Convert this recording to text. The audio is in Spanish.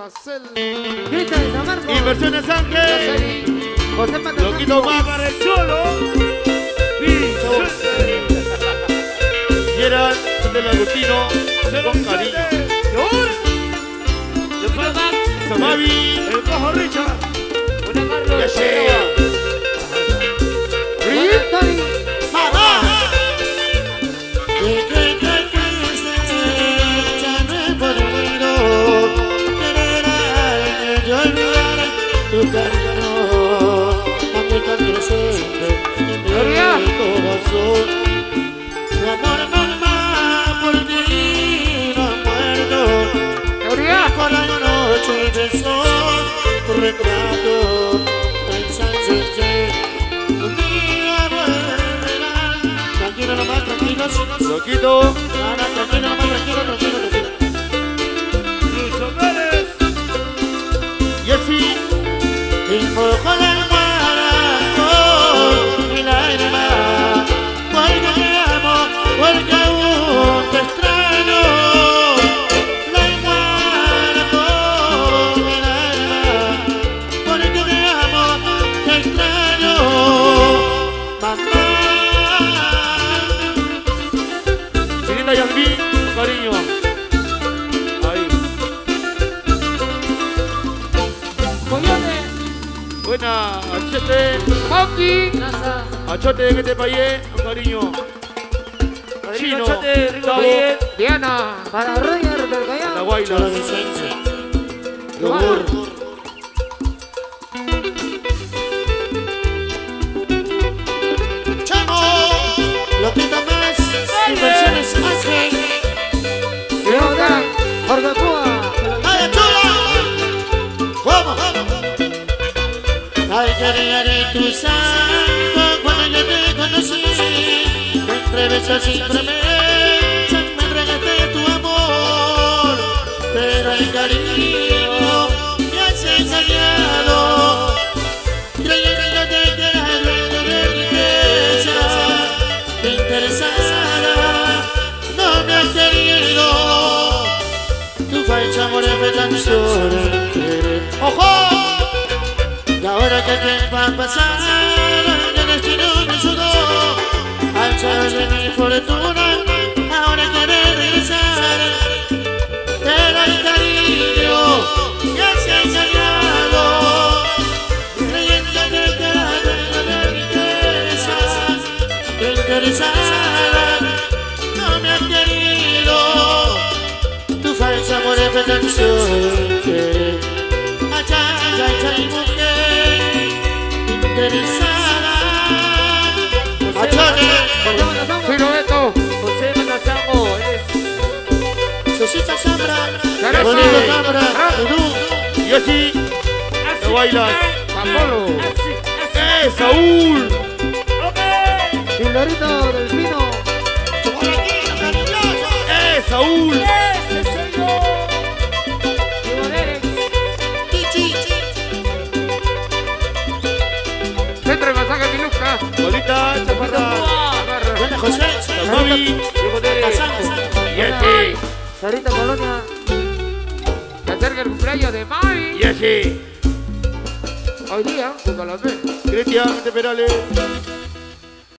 Marcel. Cristian de San Marcos. Inversiones Ángel. José Pata Loquito más para el cholo. Gerald del Agustino. Con cariño. Samavi. El cojo Richard. Y así. De sol, retrato. Tranquilo, nomás, tranquilo, si no Loquito. no, tranquilo, nomás, tranquilo, tranquilo, Buena. Achete. Monkey. Nasa. Achote de que te payé. Con cariño. Chino. Chote, Rico. Diana. Para Roger del La Callao. Cholo Guayla. Yogur. Ay, de tu santo cuando yo te conocí. Entre besos y promesas me entregaste tu amor. Pero el cariño me has engañado. Creyendo que yo te de riqueza. Interesada, no me has querido. Tu falso amor fue tan solo querer. ¡Ojo! Ahora que el tiempo ha pasado, el destino me ayudó. Al saber de mi fortuna, ahora quiere regresar. Pero el cariño me has engañado. Creyendo que te la de riquezas. Interesada, no me has querido. Tu falso amor querer. Ay, ay, ay, ay, mujer interesada. Achone, José Matazango. Eres Susita Zambra. Bonito Zambra, Perú. Y así. La Guaylas. Apolo. así, así. ¡Eh, Saúl! ¡Ok! Del Miluca. Bolita, chaparra. Buena José, Mavi. Diego Derek. Y así. Sarita Colonia. Se acerca el cumpleaños de Mai. Y así. Hoy día, junto a las veces. Cristian de Perales.